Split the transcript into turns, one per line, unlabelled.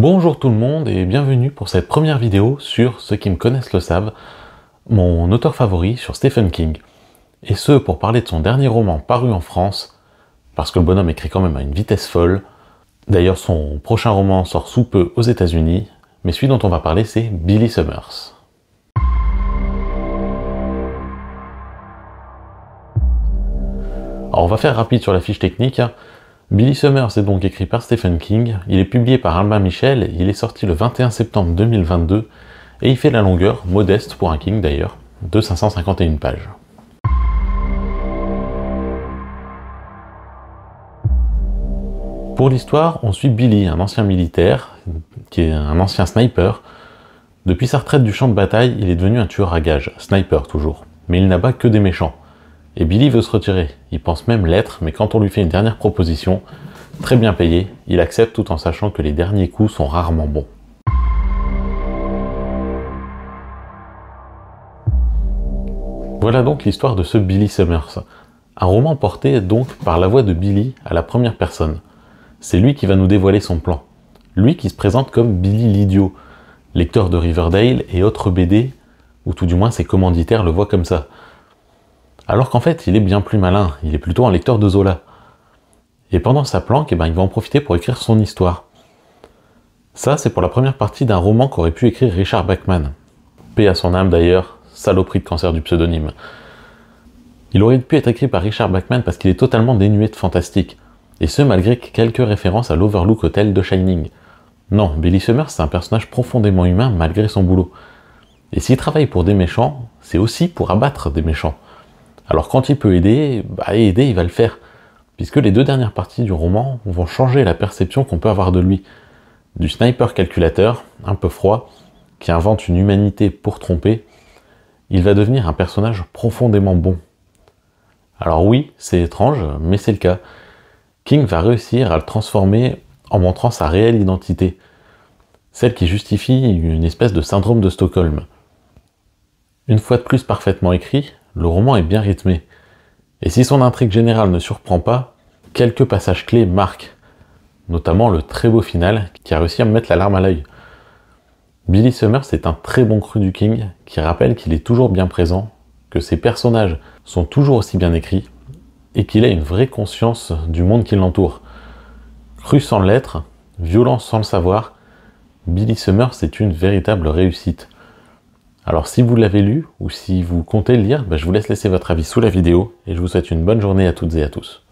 Bonjour tout le monde et bienvenue pour cette première vidéo sur Ceux qui me connaissent le savent, mon auteur favori sur Stephen King. Et ce pour parler de son dernier roman paru en France, parce que le bonhomme écrit quand même à une vitesse folle. D'ailleurs son prochain roman sort sous peu aux états unis mais celui dont on va parler c'est Billy Summers. Alors on va faire rapide sur la fiche technique. Billy Summers est donc écrit par Stephen King, il est publié par Alma Michel, il est sorti le 21 septembre 2022 et il fait la longueur, modeste pour un King d'ailleurs, de 551 pages. Pour l'histoire, on suit Billy, un ancien militaire, qui est un ancien sniper. Depuis sa retraite du champ de bataille, il est devenu un tueur à gages, sniper toujours. Mais il n'abat que des méchants. Et Billy veut se retirer. Il pense même l'être, mais quand on lui fait une dernière proposition, très bien payée, il accepte tout en sachant que les derniers coups sont rarement bons. Voilà donc l'histoire de ce Billy Summers. Un roman porté donc par la voix de Billy à la première personne. C'est lui qui va nous dévoiler son plan. Lui qui se présente comme Billy l'idiot, lecteur de Riverdale et autres BD, ou tout du moins ses commanditaires le voient comme ça. Alors qu'en fait, il est bien plus malin, il est plutôt un lecteur de Zola. Et pendant sa planque, eh ben, il va en profiter pour écrire son histoire. Ça, c'est pour la première partie d'un roman qu'aurait pu écrire Richard Bachman. Paix à son âme d'ailleurs, saloperie de cancer du pseudonyme. Il aurait pu être écrit par Richard Bachman parce qu'il est totalement dénué de fantastique, et ce malgré quelques références à l'Overlook Hotel de Shining. Non, Billy Summers, c'est un personnage profondément humain malgré son boulot. Et s'il travaille pour des méchants, c'est aussi pour abattre des méchants. Alors quand il peut aider, bah aider, il va le faire. Puisque les deux dernières parties du roman vont changer la perception qu'on peut avoir de lui. Du sniper calculateur, un peu froid, qui invente une humanité pour tromper, il va devenir un personnage profondément bon. Alors oui, c'est étrange, mais c'est le cas. King va réussir à le transformer en montrant sa réelle identité, celle qui justifie une espèce de syndrome de Stockholm. Une fois de plus parfaitement écrit, le roman est bien rythmé. Et si son intrigue générale ne surprend pas, quelques passages clés marquent, notamment le très beau final qui a réussi à me mettre la larme à l'œil. Billy Summers est un très bon cru du King qui rappelle qu'il est toujours bien présent, que ses personnages sont toujours aussi bien écrits et qu'il a une vraie conscience du monde qui l'entoure. Cru sans l'être, violent sans le savoir, Billy Summers est une véritable réussite. Alors si vous l'avez lu ou si vous comptez le lire, bah, je vous laisse laisser votre avis sous la vidéo et je vous souhaite une bonne journée à toutes et à tous.